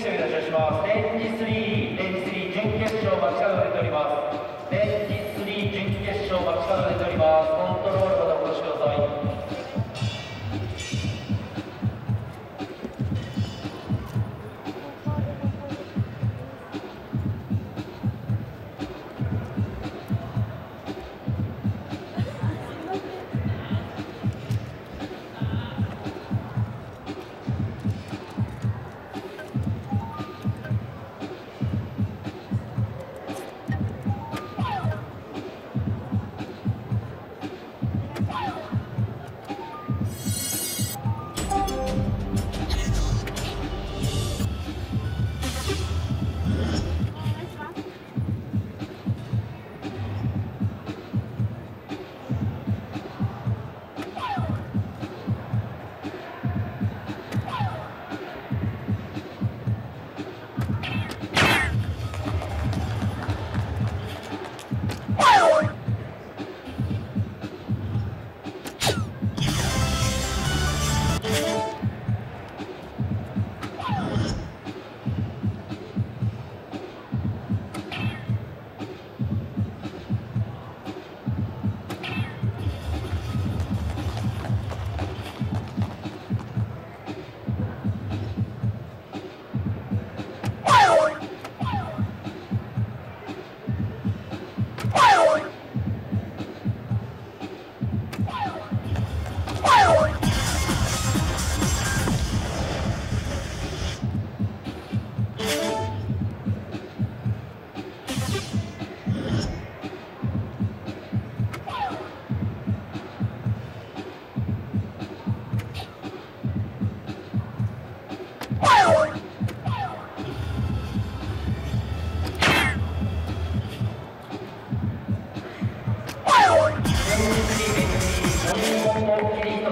選手をいたします。レンジ3レンジ3準決勝待ち方が出ております。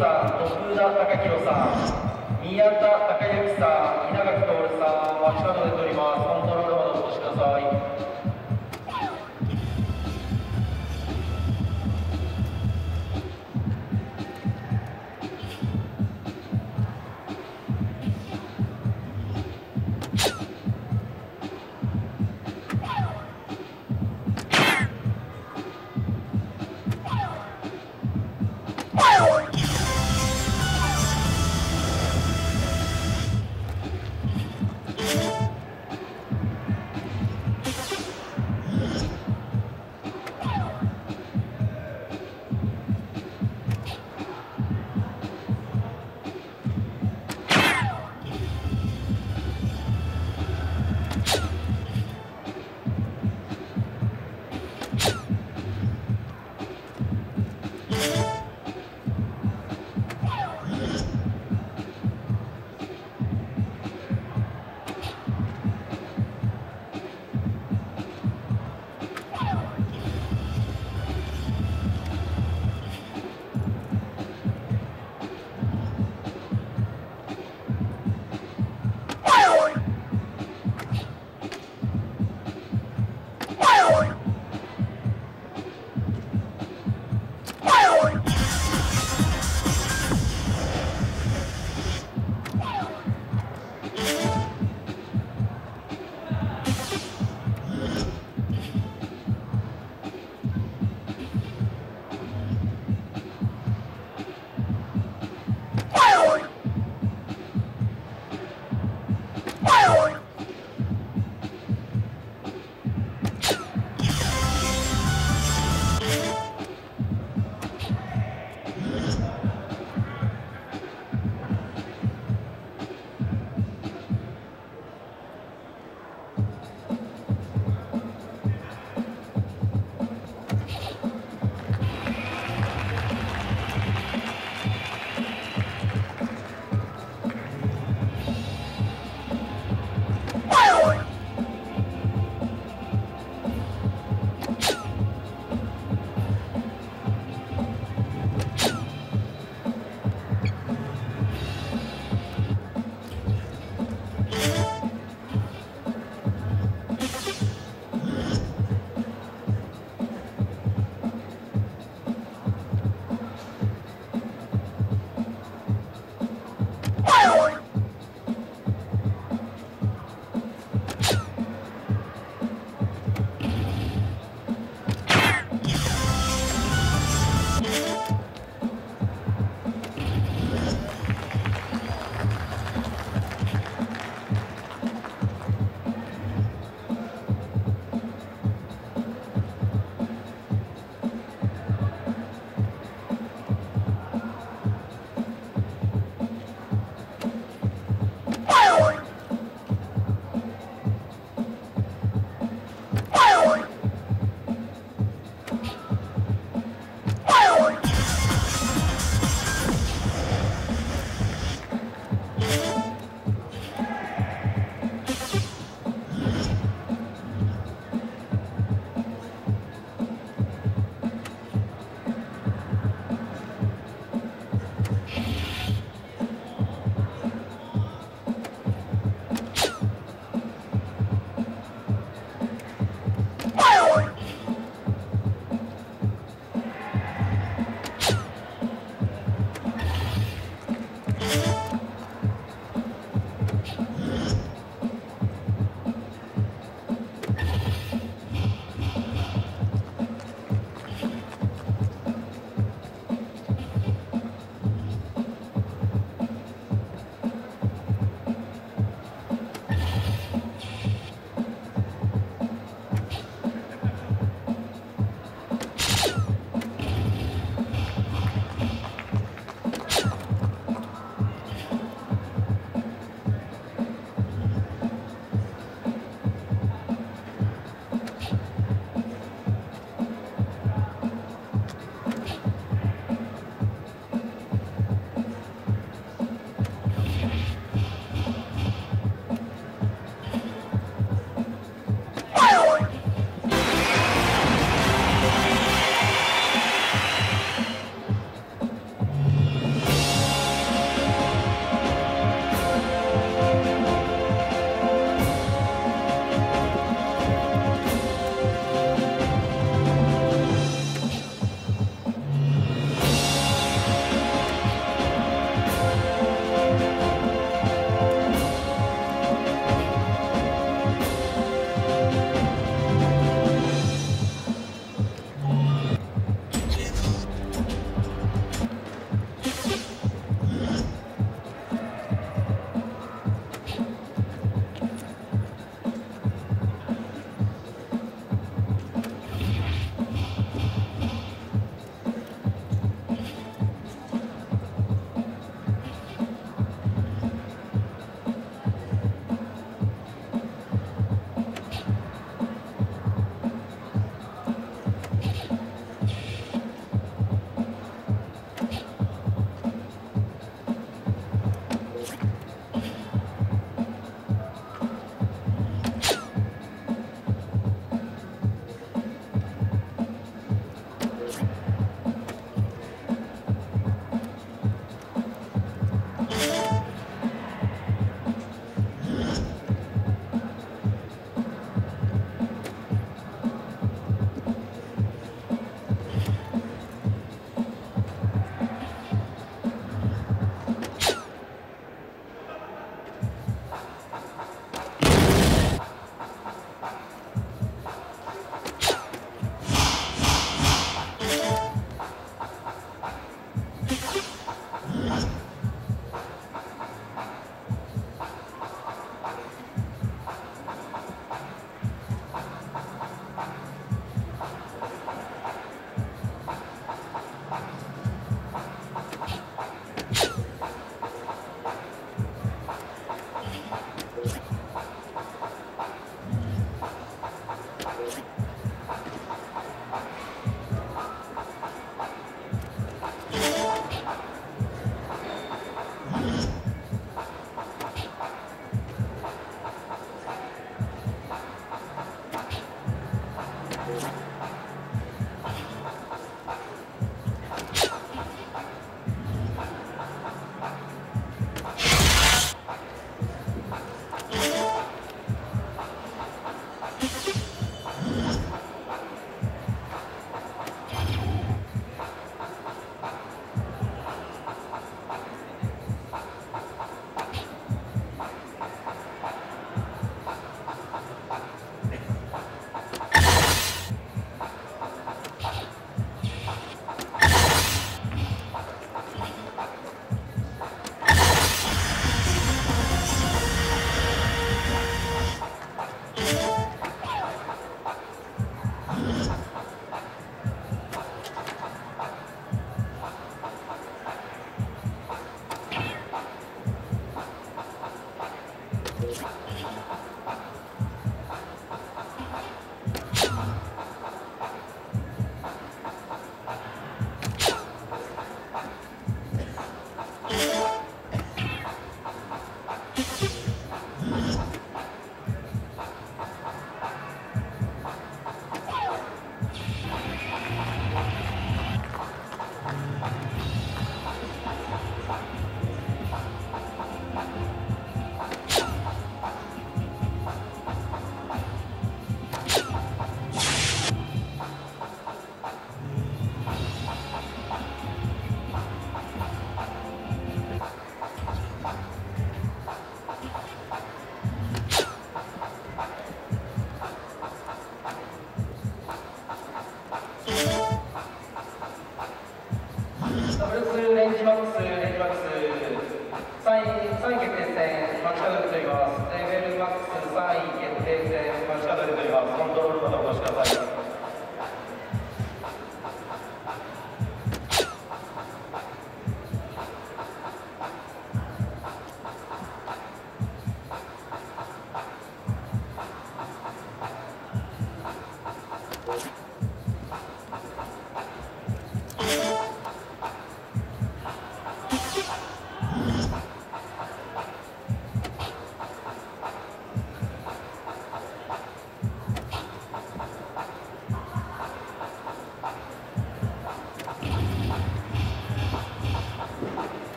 徳田隆弘さん、宮田孝之さん、稲垣徹さん、脇方出ております。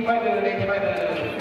Team Fighters, Team Fighters.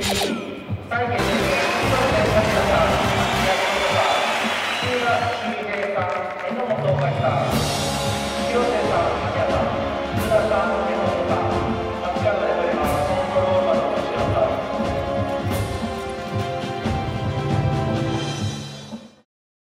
Thank you.